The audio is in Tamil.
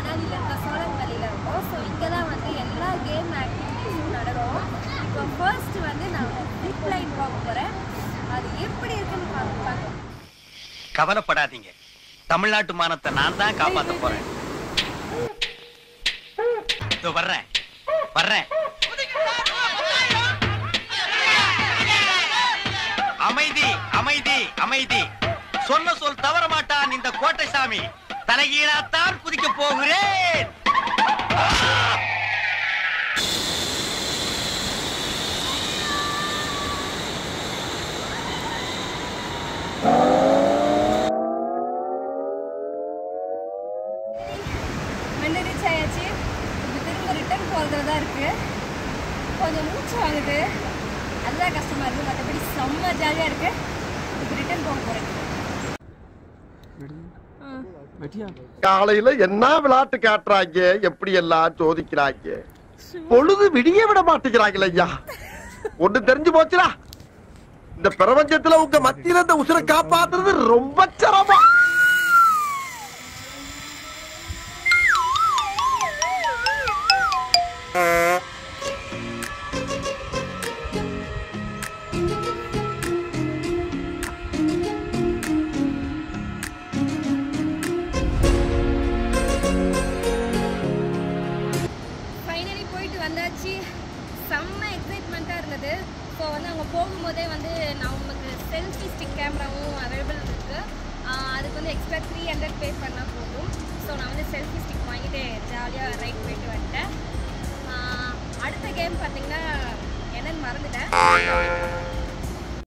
மணாலியில் இருக்க சோழன்வெளியில் இருக்கோம். ஸோ இங்கே தான் வந்து எல்லா கேம் ஆக்டிவிட்டீஸும் நடக்கும். இப்போ ஃபர்ஸ்ட் வந்து நான் ஜிப் லைன் போக போகிறேன் அது எப்படி இருக்குன்னு பார்க்க பார்க்கலாம் கவலைப்படாதீங்க. தமிழ்நாட்டு மானத்தை நான் தான் காப்பாற்ற போறேன். இதோ வர்றேன். வர்றேன். அமைதி அமைதி அமைதி. சொன்ன சொல் தவற மாட்டான் இந்த கோட்டை சாமி. தலைகீழாத்தான் குதிக்க போகிறேன். ரீச் ஆயாச்சு. திரும்ப ரிட்டர்ன் தான் கொஞ்சம் மூச்சு வாங்குது. அதுதான் கஷ்டமாக இருக்குது மற்றபடி செம்ம ஜாலியாக இருக்குது இப்போ ரிட்டர்ன் போக போகிறேன் காலையில என்ன விளையாட்டு காட்டுறாங்க? எப்படி எல்லாம் சோதிக்கிறாங்க? பொழுது விடிய விட மாட்டேங்கிறாங்களே ஐயா. ஒண்ணு தெரிஞ்சு போச்சுடா. இந்த பிரபஞ்சத்துல உங்க மத்தியில இந்த உசுரை காப்பாத்துறது ரொம்ப சிரமம். இருந்தது ஸோ வந்து அங்கே போகும்போதே வந்து நான் உங்களுக்கு செல்ஃபி ஸ்டிக் கேமராவும் அவைலபிள் இருக்குது அதுக்கு வந்து எக்ஸ்ட்ரா த்ரீ ஹண்ட்ரட் பே பண்ணால் போதும். ஸோ நான் வந்து செல்ஃபி ஸ்டிக் வாங்கிட்டு ஜாலியாக ரைட் போயிட்டு வந்துட்டேன். அடுத்த கேம் பார்த்தீங்கன்னா என்னன்னு மறந்துட்டேன்.